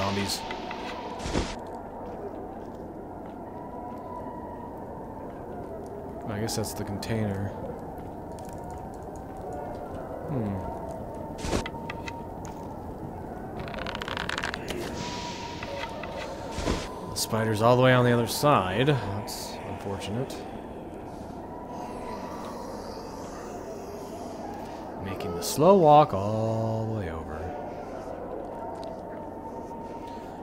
zombies. I guess that's the container. Hmm. The spider's all the way on the other side. That's unfortunate. Making the slow walk all the way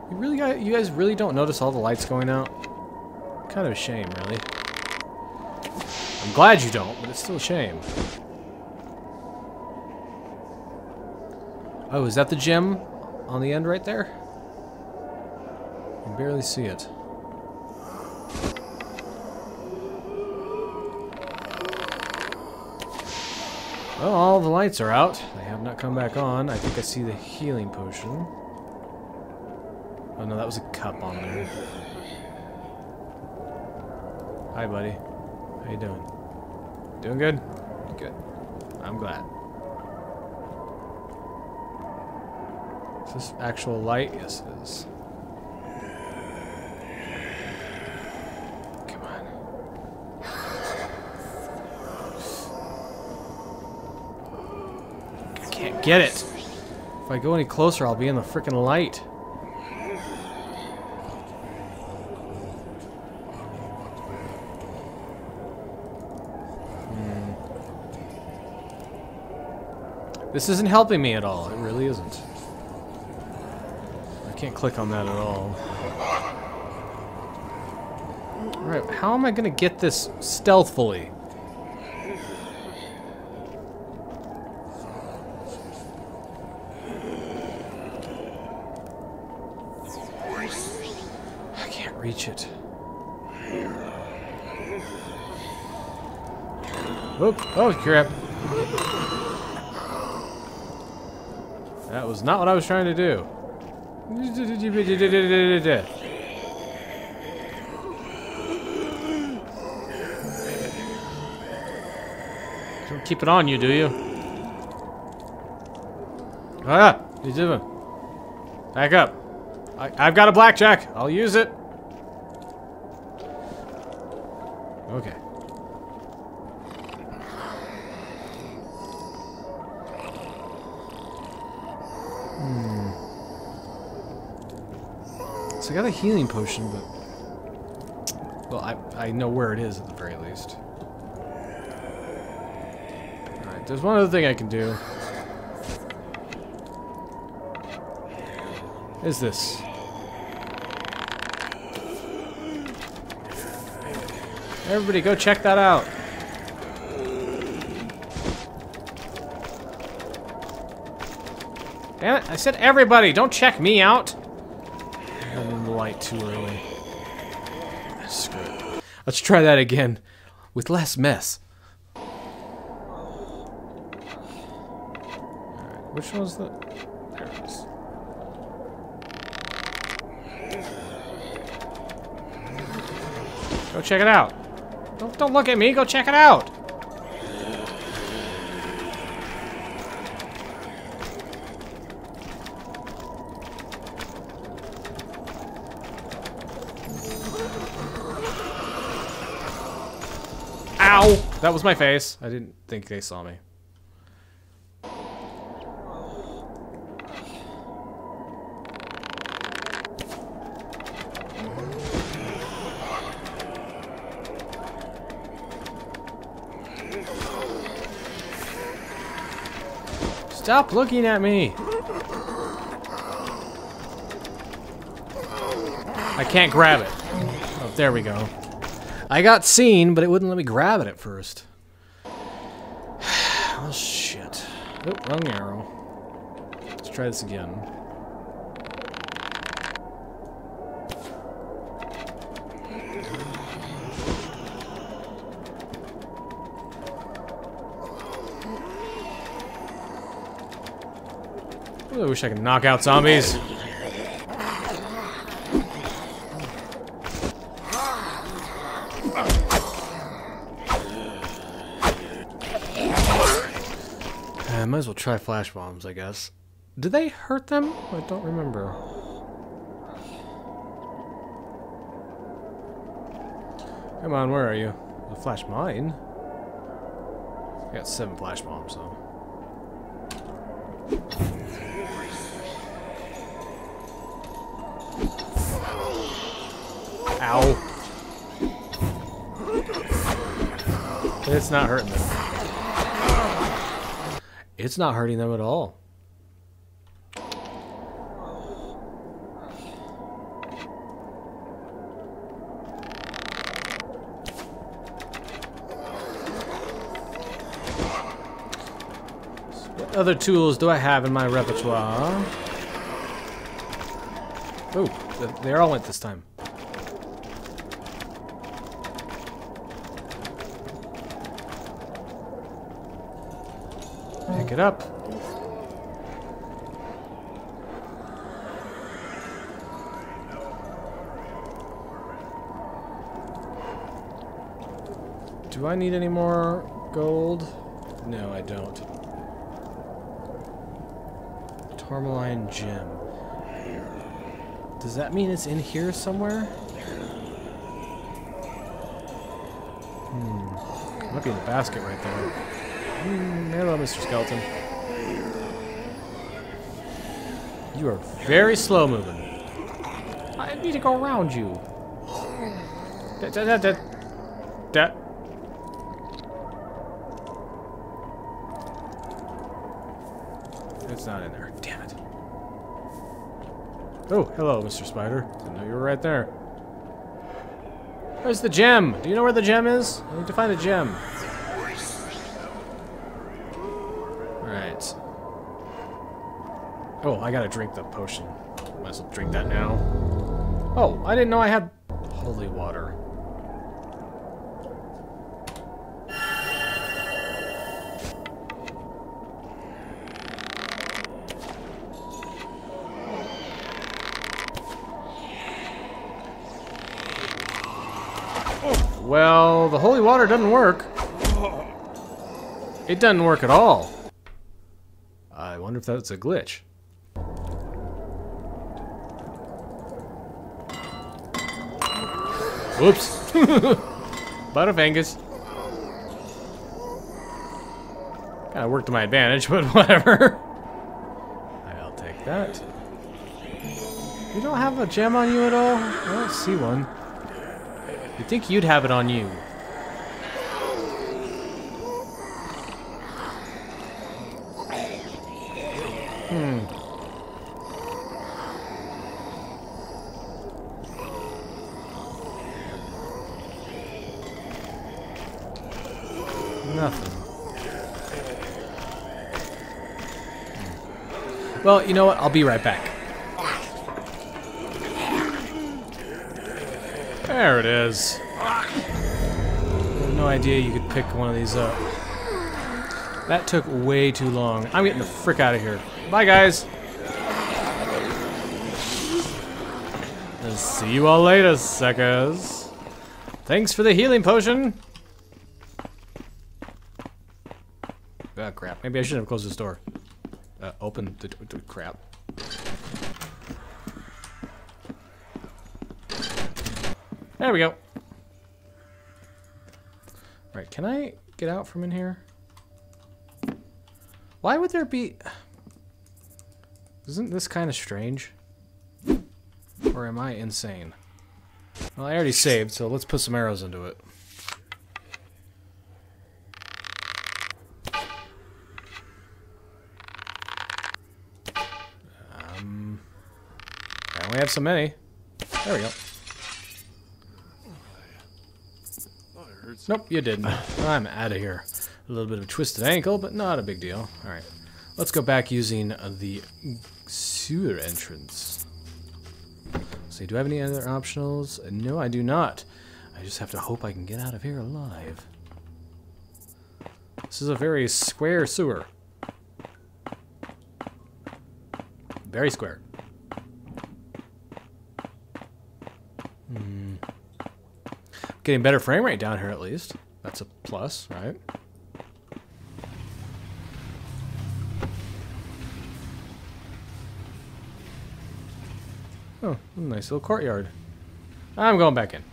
You really got, you guys really don't notice all the lights going out? Kind of a shame, really. I'm glad you don't, but it's still a shame. Oh, is that the gem on the end right there? Can barely see it. Well, all the lights are out. They have not come back on. I think I see the healing potion. Oh no, that was a cup on there. Hi, buddy. How you doing? Doing good? Good. I'm glad. Is this actual light? Yes, it is. Come on. I can't get it. If I go any closer, I'll be in the freaking light. This isn't helping me at all. It really isn't. I can't click on that at all. Alright, how am I gonna get this stealthfully? I can't reach it. Oh, oh crap. That was not what I was trying to do. Don't keep it on you, do you? Ah, you doing? Back up. I, I've got a blackjack. I'll use it. Okay. So I got a healing potion, but... Well, I, I know where it is at the very least. Alright, there's one other thing I can do. Is this. Everybody go check that out. Damn it, I said everybody, don't check me out. Too early. Screw. Let's try that again. With less mess. Which one's the... There it is. Go check it out. Don't, don't look at me, go check it out. Ow! That was my face. I didn't think they saw me. Stop looking at me! I can't grab it. Oh, there we go. I got seen, but it wouldn't let me grab it at first. oh, shit. Oh, wrong arrow. Let's try this again. I wish I could knock out zombies. Uh, I might as well try flash bombs, I guess. Did they hurt them? I don't remember. Come on, where are you? The flash mine? I got seven flash bombs, though. Ow. It's not hurting them. It's not hurting them at all. What other tools do I have in my repertoire? Oh, they all went this time. Pick it up. Do I need any more gold? No, I don't. Tourmaline gem. Does that mean it's in here somewhere? Hmm. Might be in the basket right there. Mm, hello, Mr. Skeleton. You are very slow moving. I need to go around you. Da, da, da, da. It's not in there. Damn it. Oh, hello, Mr. Spider. Didn't know you were right there. Where's the gem? Do you know where the gem is? I need to find the gem. Alright. Oh, I gotta drink the potion. Might as well drink that now. Oh, I didn't know I had holy water. Oh, well, the holy water doesn't work. It doesn't work at all. I wonder if that's a glitch. Whoops. Butterfingers. Kind of worked to my advantage, but whatever. I'll take that. You don't have a gem on you at all? I don't see one. You'd think you'd have it on you. Hmm. Nothing. Well, you know what? I'll be right back. There it is. No idea you could pick one of these up. That took way too long. I'm getting the frick out of here. Bye, guys. See you all later, suckers. Thanks for the healing potion. Oh, crap. Maybe I shouldn't have closed this door. Open the. Crap. There we go. Right, can I get out from in here? Why would there be... Isn't this kind of strange? Or am I insane? Well, I already saved, so let's put some arrows into it. Only have so many. There we go. Nope, you didn't. I'm out of here. A little bit of a twisted ankle, but not a big deal. Alright. Let's go back using uh, the sewer entrance. See, do I have any other optionals? No, I do not. I just have to hope I can get out of here alive. This is a very square sewer. Very square. Getting better frame rate down here at least. That's a plus, right? Oh, nice little courtyard. I'm going back in.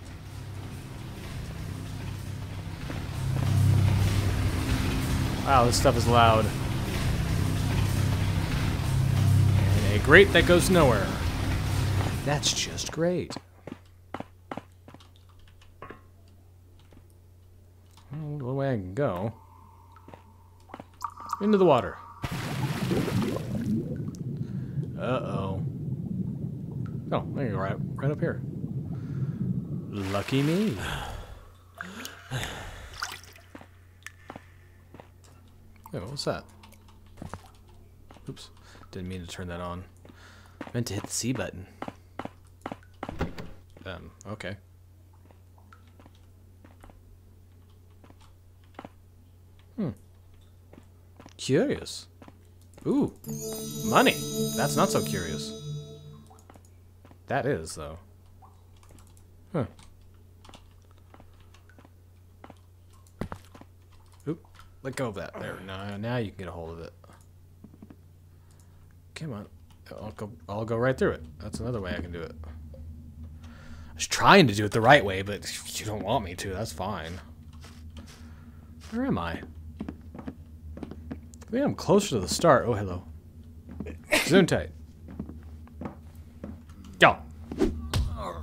Wow, this stuff is loud. And a grate that goes nowhere. That's just great. Way I can go. Into the water. Uh-oh. Oh, there you go, right, right up here. Lucky me. Wait, what was that? Oops. Didn't mean to turn that on. Meant to hit the C button. Um, okay. Hmm. Curious. Ooh. Money. That's not so curious. That is, though. Huh. Oop. Let go of that. There. Now, now you can get a hold of it. Come on. I'll go, I'll go right through it. That's another way I can do it. I was trying to do it the right way, but you don't want me to. That's fine. Where am I? I'm closer to the start. Oh, hello. Zoom tight. Go.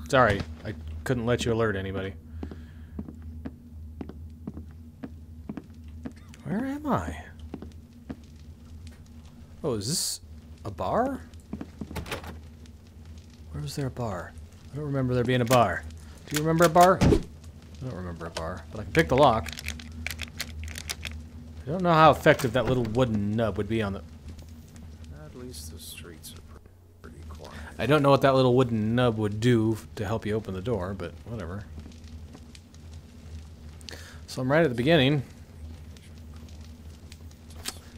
Sorry, I couldn't let you alert anybody. Where am I? Oh, is this a bar? Where was there a bar? I don't remember there being a bar. Do you remember a bar? I don't remember a bar, but I can pick the lock. I don't know how effective that little wooden nub would be on the... At least the streets are pretty quiet. I don't know what that little wooden nub would do to help you open the door, but whatever. So I'm right at the beginning.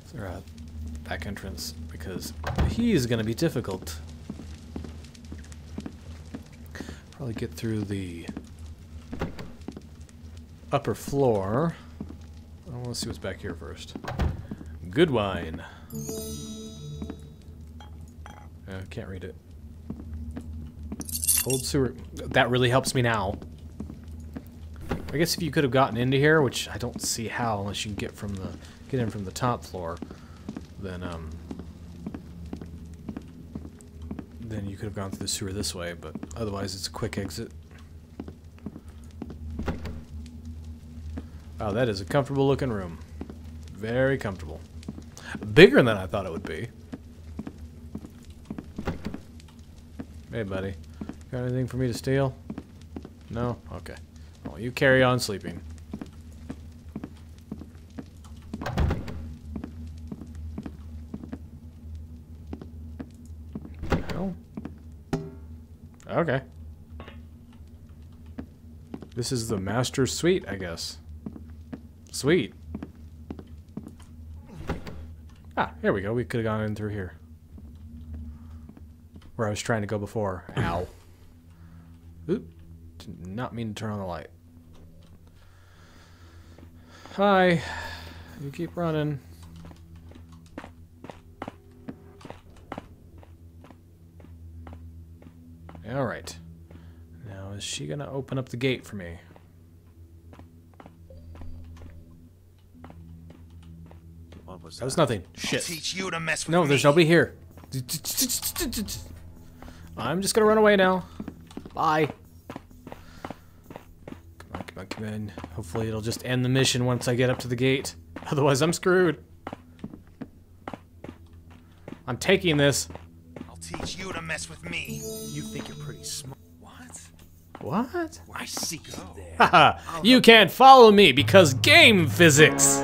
Is there a back entrance? Because he's going to be difficult. Probably get through the upper floor. To see what's back here first. Good wine. Uh, can't read it. Old sewer. That really helps me now. I guess if you could have gotten into here, which I don't see how unless you can get from the get in from the top floor, then um then you could have gone through the sewer this way, but otherwise it's a quick exit. Wow, that is a comfortable looking room. Very comfortable. Bigger than I thought it would be. Hey, buddy. Got anything for me to steal? No? Okay. Well, you carry on sleeping. Okay. This is the master suite, I guess. Sweet. Ah, here we go. We could have gone in through here. Where I was trying to go before. Ow. Oop. Did not mean to turn on the light. Hi. You keep running. Alright. Now, is she gonna open up the gate for me? What That was that? nothing. I'll Shit. teach you to mess with No, me. there's nobody here. I'm just gonna run away now. Bye. Come on, come on, come in. Hopefully it'll just end the mission once I get up to the gate. Otherwise I'm screwed. I'm taking this. I'll teach you to mess with me. You think you're pretty smart. What? What? I see you there. Haha, you can't follow me because game physics!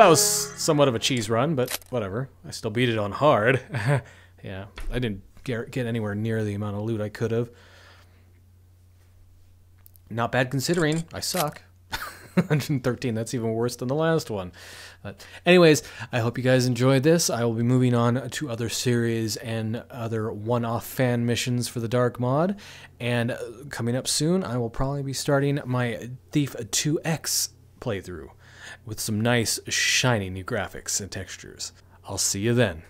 That was somewhat of a cheese run, but whatever. I still beat it on hard. yeah, I didn't get anywhere near the amount of loot I could have. Not bad considering I suck. 113, that's even worse than the last one. But anyways, I hope you guys enjoyed this. I will be moving on to other series and other one-off fan missions for the Dark Mod. And coming up soon, I will probably be starting my Thief 2X playthrough with some nice shiny new graphics and textures. I'll see you then.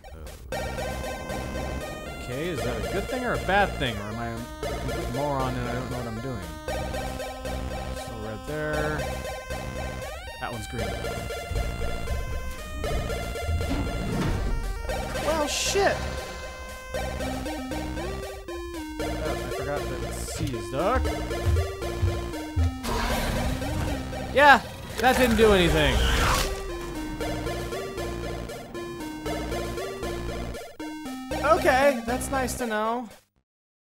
Okay, is that a good thing or a bad thing? Or am I a moron and I don't know what I'm doing? So right there. That one's green. Well, shit! Oh, I forgot that C is dark. Yeah, that didn't do anything. Okay, that's nice to know.